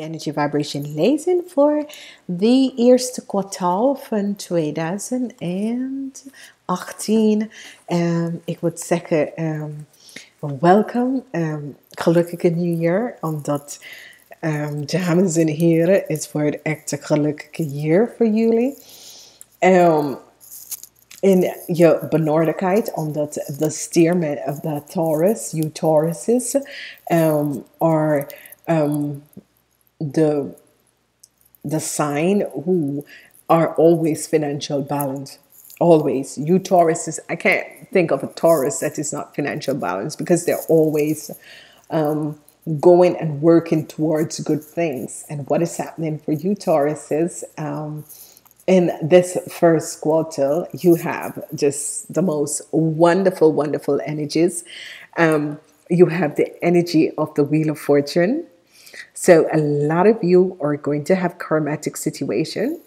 Energy vibration lezen voor de eerste kwartaal van 2018. Um, ik moet zeggen, welkom, um, nieuwjaar, omdat, um, dames en heren, het wordt echt een gelukkige jaar voor jullie. Um, in je benoordelijkheid, omdat de stier of de Taurus, you Tauruses, are um, the the sign who are always financial balance always. You tauruses i can't think of a taurus that is not financial balance because they're always um, going and working towards good things. And what is happening for you tauruses um, in this first quarter you have just the most wonderful wonderful energies. Um, you have the energy of the wheel of fortune so a lot of you are going to have karmatic situation.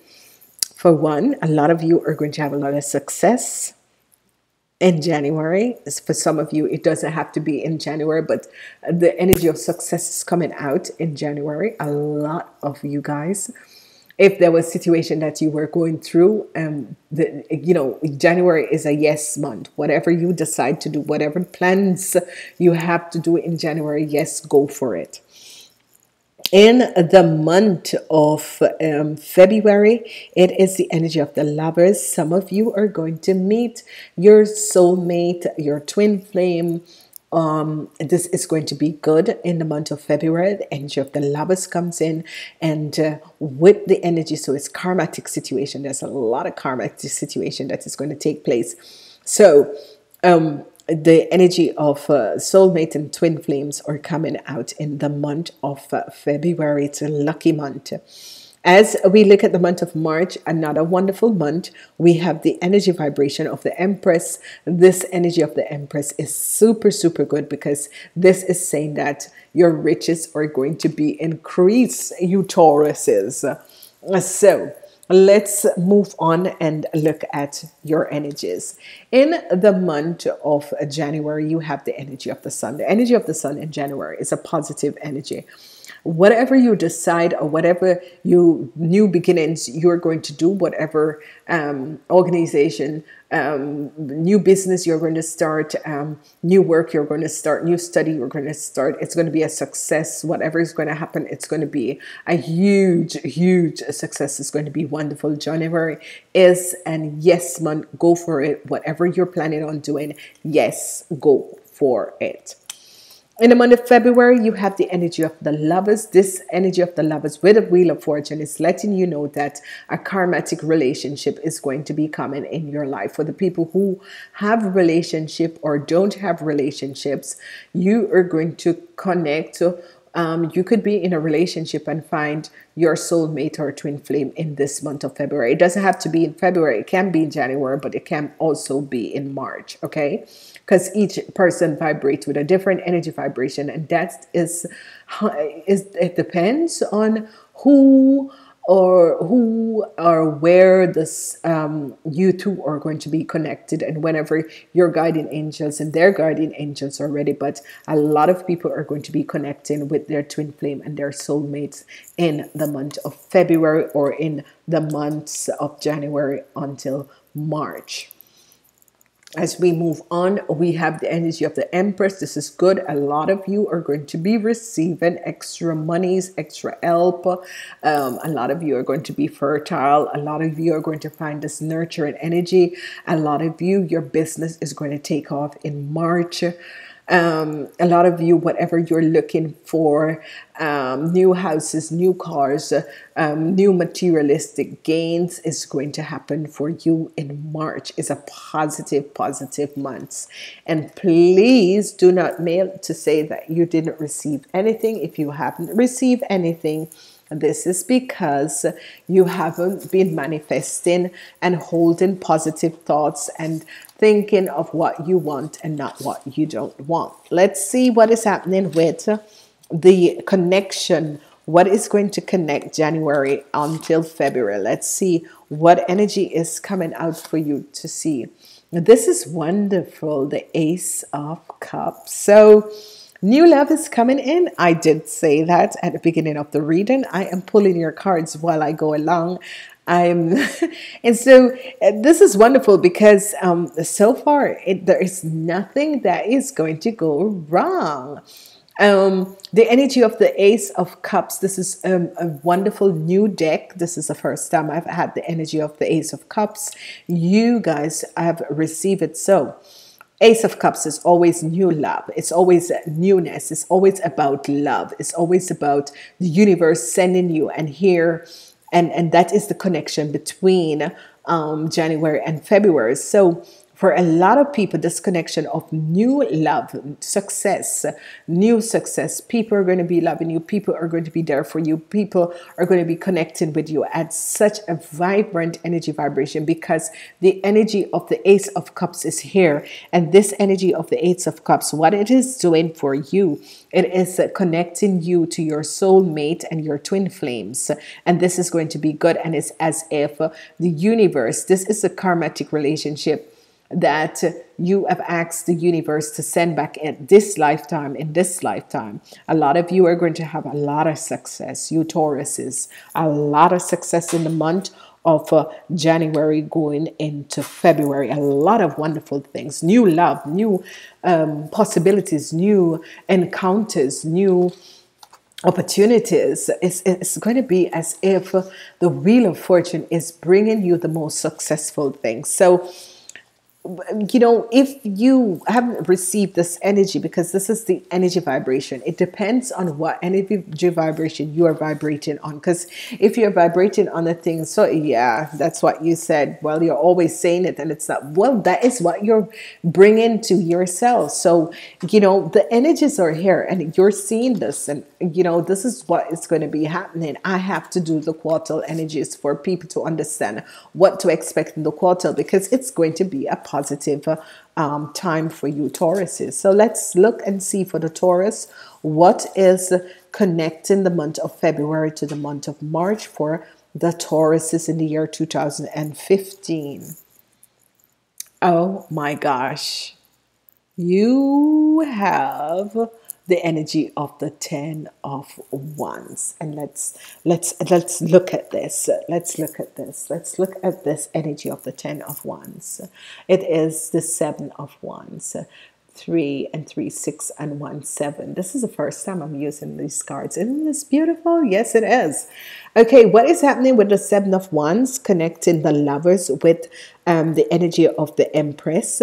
For one, a lot of you are going to have a lot of success in January. For some of you, it doesn't have to be in January, but the energy of success is coming out in January. A lot of you guys. If there was a situation that you were going through, um, the, you know, January is a yes month. Whatever you decide to do, whatever plans you have to do in January, yes, go for it in the month of um, February, it is the energy of the lovers. Some of you are going to meet your soulmate, your twin flame. Um, this is going to be good in the month of February. The energy of the lovers comes in, and uh, with the energy, so it's karmatic situation. There's a lot of karmatic situation that is going to take place. So, um, the energy of uh, soulmate and twin flames are coming out in the month of uh, February. It's a lucky month. As we look at the month of March, another wonderful month, we have the energy vibration of the Empress. This energy of the Empress is super, super good because this is saying that your riches are going to be increased, you Tauruses. So, let's move on and look at your energies. In the month of January, you have the energy of the sun. The energy of the sun in January is a positive energy whatever you decide or whatever you new beginnings you're going to do whatever um, organization um, new business you're going to start um, new work you're going to start new study you're going to start it's going to be a success. Whatever is going to happen it's going to be a huge huge success. It's going to be wonderful. January is and yes man go for it. Whatever you're planning on doing yes go for it in the month of February, you have the energy of the lovers. This energy of the lovers with a wheel of fortune is letting you know that a karmatic relationship is going to be coming in your life. For the people who have relationship or don't have relationships, you are going to connect um, you could be in a relationship and find your soulmate or twin flame in this month of February. It doesn't have to be in February, it can be in January, but it can also be in March, okay? Because each person vibrates with a different energy vibration, and that is, is it depends on who or who or where this um, you two are going to be connected and whenever your guardian angels and their guardian angels are ready but a lot of people are going to be connecting with their twin flame and their soulmates in the month of February or in the months of January until March as we move on, we have the energy of the Empress. This is good. A lot of you are going to be receiving extra monies, extra help. Um, a lot of you are going to be fertile. A lot of you are going to find this nurturing energy. A lot of you, your business is going to take off in March um, a lot of you, whatever you're looking for, um, new houses, new cars, um, new materialistic gains is going to happen for you in March. is a positive, positive month. And please do not mail to say that you didn't receive anything. If you haven't received anything, this is because you haven't been manifesting and holding positive thoughts and thinking of what you want and not what you don't want. Let's see what is happening with the connection. What is going to connect January until February? Let's see what energy is coming out for you to see. This is wonderful, the Ace of Cups. So, New love is coming in. I did say that at the beginning of the reading. I am pulling your cards while I go along. I'm, and so uh, this is wonderful because um, so far it, there is nothing that is going to go wrong. Um, the energy of the Ace of Cups. This is um, a wonderful new deck. This is the first time I've had the energy of the Ace of Cups. You guys have received it so. Ace of Cups is always new love. It's always newness. It's always about love. It's always about the universe sending you. And here and and that is the connection between um, January and February. So for a lot of people, this connection of new love, success, new success, people are going to be loving you, people are going to be there for you, people are going to be connecting with you at such a vibrant energy vibration because the energy of the Ace of Cups is here. And this energy of the Ace of Cups, what it is doing for you, it is connecting you to your soulmate and your twin flames. And this is going to be good. And it's as if the universe, this is a karmatic relationship that you have asked the universe to send back in this lifetime, in this lifetime. A lot of you are going to have a lot of success, you Tauruses, a lot of success in the month of uh, January going into February. A lot of wonderful things, new love, new um, possibilities, new encounters, new opportunities. It's, it's going to be as if the wheel of fortune is bringing you the most successful things. So, you know, if you haven't received this energy, because this is the energy vibration, it depends on what energy vibration you are vibrating on. Because if you're vibrating on the thing, so yeah, that's what you said. Well, you're always saying it, and it's not. Well, that is what you're bringing to yourself. So, you know, the energies are here, and you're seeing this, and you know, this is what is going to be happening. I have to do the quartal energies for people to understand what to expect in the quartal because it's going to be a positive um, time for you Tauruses. So let's look and see for the Taurus what is connecting the month of February to the month of March for the Tauruses in the year 2015. Oh my gosh. You have the energy of the 10 of wands. And let's let's let's look at this. Let's look at this. Let's look at this energy of the 10 of wands. It is the 7 of wands. 3 and 3 6 and 1 7 this is the first time i'm using these cards. Isn't this beautiful? Yes it is okay what is happening with the 7 of wands connecting the lovers with um, the energy of the empress?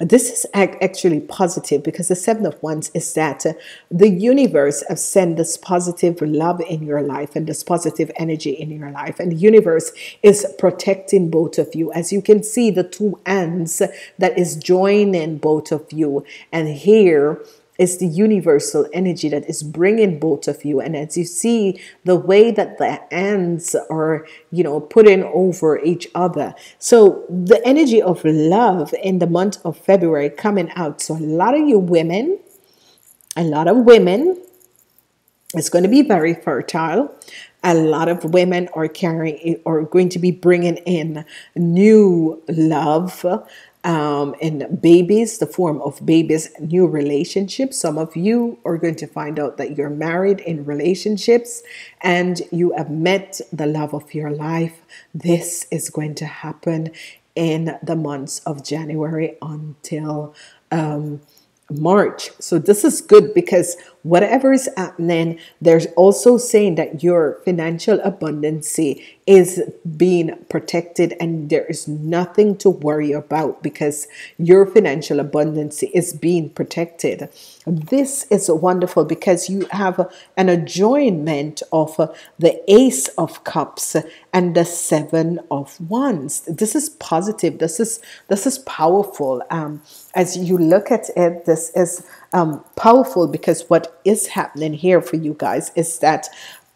This is actually positive because the seven of wands is that the universe has sent this positive love in your life and this positive energy in your life. And the universe is protecting both of you. As you can see the two ends that is joining both of you. And here is the universal energy that is bringing both of you. And as you see the way that the ends are, you know, putting over each other. So the energy of love in the month of February coming out. So a lot of you women, a lot of women, it's going to be very fertile. A lot of women are carrying are going to be bringing in new love um, and babies, the form of babies, new relationships. Some of you are going to find out that you're married in relationships and you have met the love of your life. This is going to happen in the months of January until um, March. So this is good because whatever is happening, there's also saying that your financial abundance is being protected and there is nothing to worry about because your financial abundance is being protected. This is wonderful because you have an adjournment of the Ace of Cups and the Seven of Wands. This is positive. This is this is powerful. Um, as you look at it, this is um, powerful because what is happening here for you guys is that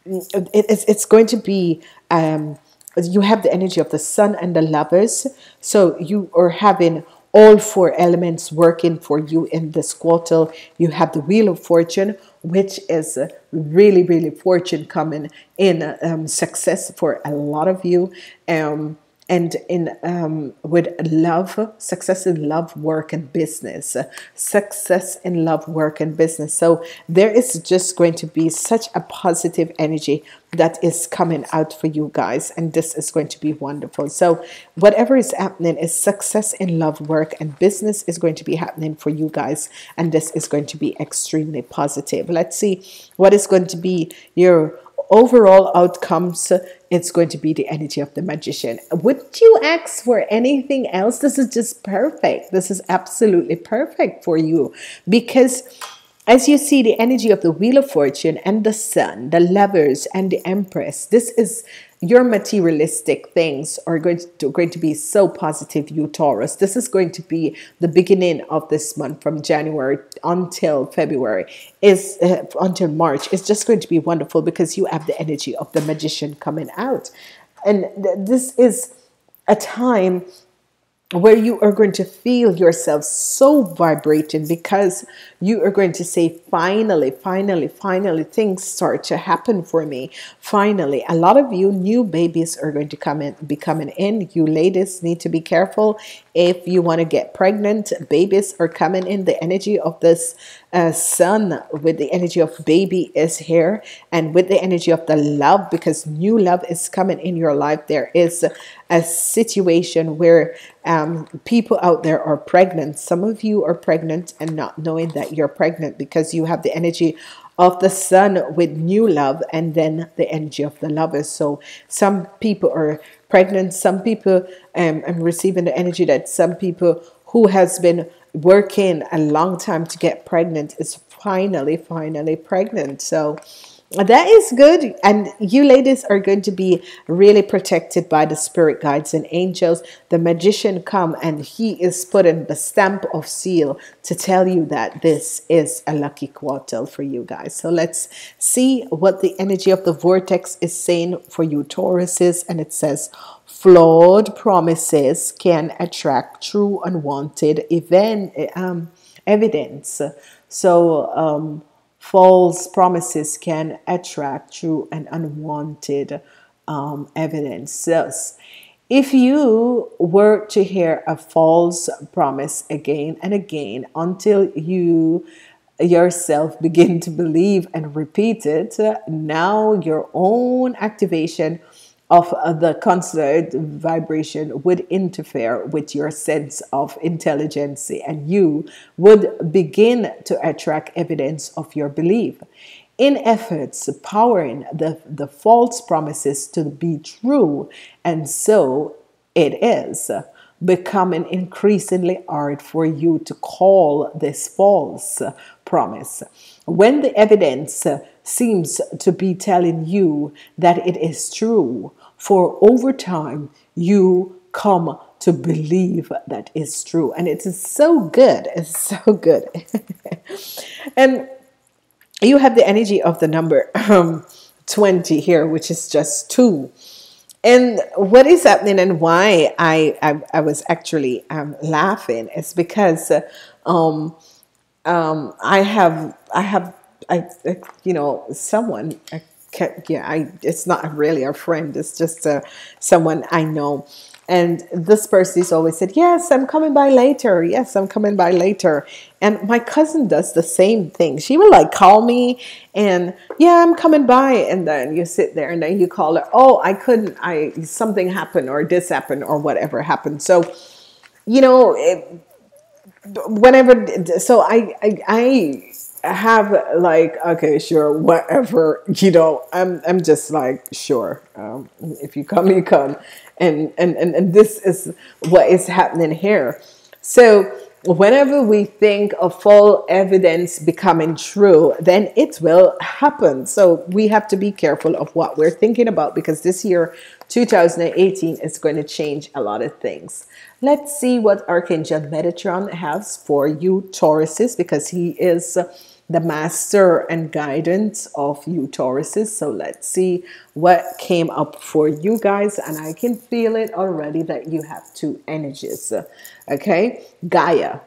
it, it's, it's going to be um, you have the energy of the sun and the lovers. So you are having all four elements working for you in this quarter. You have the wheel of fortune which is really really fortune coming in um, success for a lot of you. Um, and in um, with love, success in love, work, and business. Success in love, work, and business. So there is just going to be such a positive energy that is coming out for you guys, and this is going to be wonderful. So whatever is happening is success in love, work, and business is going to be happening for you guys, and this is going to be extremely positive. Let's see what is going to be your overall outcomes, it's going to be the energy of the magician. Would you ask for anything else? This is just perfect. This is absolutely perfect for you because as you see the energy of the wheel of fortune and the sun, the lovers and the empress, this is your materialistic things are going to, going to be so positive, you Taurus. This is going to be the beginning of this month from January until February, is uh, until March. It's just going to be wonderful because you have the energy of the magician coming out. And th this is a time where you are going to feel yourself so vibrating because you are going to say, finally, finally, finally, things start to happen for me. Finally, a lot of you new babies are going to come in, be coming in. You ladies need to be careful if you want to get pregnant. Babies are coming in. The energy of this uh, sun with the energy of baby is here and with the energy of the love because new love is coming in your life. There is a situation where um, people out there are pregnant. Some of you are pregnant and not knowing that you're pregnant because you have the energy of the sun with new love and then the energy of the lovers. So some people are pregnant. Some people um, I'm receiving the energy that some people who has been working a long time to get pregnant is finally, finally pregnant. So that is good. And you ladies are going to be really protected by the spirit guides and angels. The magician come and he is putting the stamp of seal to tell you that this is a lucky quarter for you guys. So let's see what the energy of the vortex is saying for you Tauruses. And it says, flawed promises can attract true unwanted event um, evidence. So, um, false promises can attract true and unwanted um, evidence. If you were to hear a false promise again and again until you yourself begin to believe and repeat it, now your own activation of uh, the considered vibration would interfere with your sense of intelligence and you would begin to attract evidence of your belief. In efforts powering the, the false promises to be true, and so it is becoming increasingly hard for you to call this false promise. When the evidence seems to be telling you that it is true, for over time you come to believe that is true. And it is so good. It's so good. And you have the energy of the number um, 20 here which is just two. And what is happening and why I, I, I was actually um, laughing is because um, um, I have I have I, you know someone yeah, I, it's not really a friend. It's just uh, someone I know. And this person is always said, yes, I'm coming by later. Yes, I'm coming by later. And my cousin does the same thing. She will like call me and yeah, I'm coming by. And then you sit there and then you call her. Oh, I couldn't, I, something happened or this happened or whatever happened. So, you know, it, whenever, so I, I, I have like okay sure whatever you know i'm i'm just like sure um, if you come you come. And, and and and this is what is happening here. So whenever we think of full evidence becoming true then it will happen. So we have to be careful of what we're thinking about because this year 2018 is going to change a lot of things. Let's see what archangel metatron has for you tauruses because he is the master and guidance of you Tauruses. So let's see what came up for you guys. And I can feel it already that you have two energies. Okay, Gaia.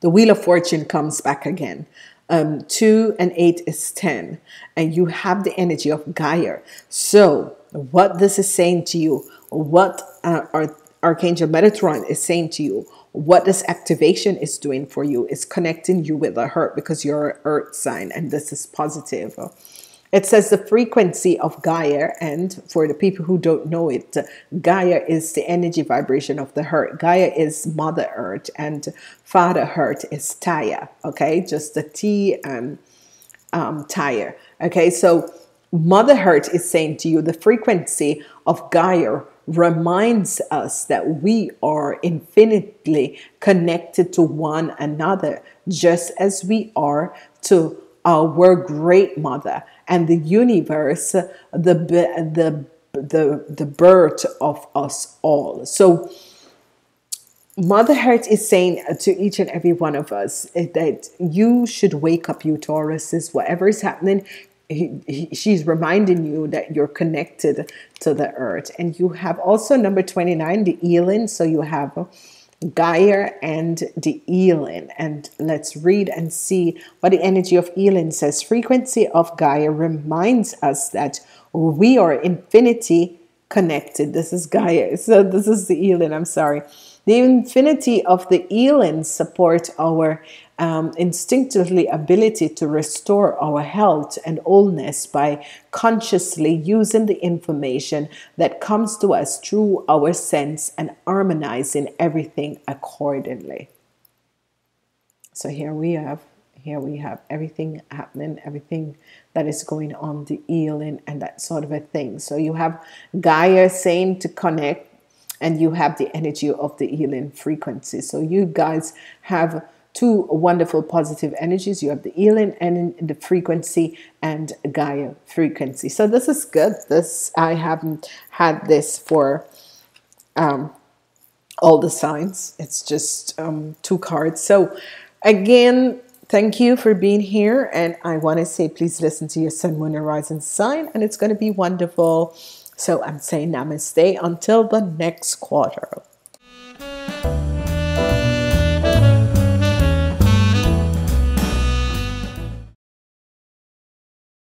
The Wheel of Fortune comes back again. Um, two and eight is 10. And you have the energy of Gaia. So what this is saying to you, what uh, Archangel Metatron is saying to you, what this activation is doing for you is connecting you with the heart because you're an earth sign and this is positive. It says the frequency of Gaia, and for the people who don't know it, Gaia is the energy vibration of the heart. Gaia is Mother Earth, and Father Earth is Taya. Okay, just the T and um, Taya. Okay, so Mother Earth is saying to you the frequency of Gaia reminds us that we are infinitely connected to one another, just as we are to our great mother and the universe, the, the, the, the birth of us all. So, Mother Earth is saying to each and every one of us that you should wake up, you Tauruses, whatever is happening. He, he, she's reminding you that you're connected to the earth. And you have also number 29, the Elin. So you have Gaia and the Elin. And let's read and see what the energy of Elin says. Frequency of Gaia reminds us that we are infinity connected. This is Gaia. So this is the Elin, I'm sorry. The infinity of the Elin support our um, instinctively ability to restore our health and wholeness by consciously using the information that comes to us through our sense and harmonizing everything accordingly. So here we have here we have everything happening, everything that is going on, the healing and that sort of a thing. So you have Gaia saying to connect, and you have the energy of the healing frequency. So you guys have two wonderful positive energies. You have the Elin and the frequency and Gaia frequency. So this is good. This I haven't had this for um, all the signs. It's just um, two cards. So again, thank you for being here. And I want to say, please listen to your sun, moon, and rising sign, and it's going to be wonderful. So I'm saying namaste until the next quarter.